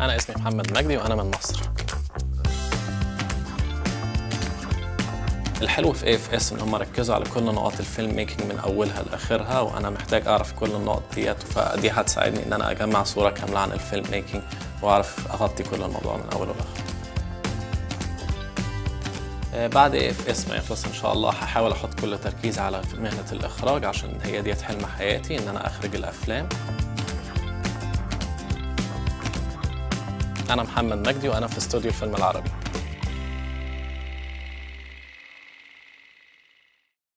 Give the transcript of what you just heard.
أنا اسمي محمد مجدي وأنا من مصر. الحلو في اي اف اس إن هم ركزوا على كل نقاط ال film making من أولها لآخرها وأنا محتاج أعرف كل النقط ديت فدي هتساعدني إن أنا أجمع صورة كاملة عن ال film making وأعرف أغطي كل الموضوع من أوله لآخره. آه، بعد اي اف اس ما يخلص إن شاء الله هحاول أحط كل تركيزي على مهنة الإخراج عشان هي ديت حلم حياتي إن أنا أخرج الأفلام. أنا محمد مجدي وأنا في استوديو الفيلم العربي.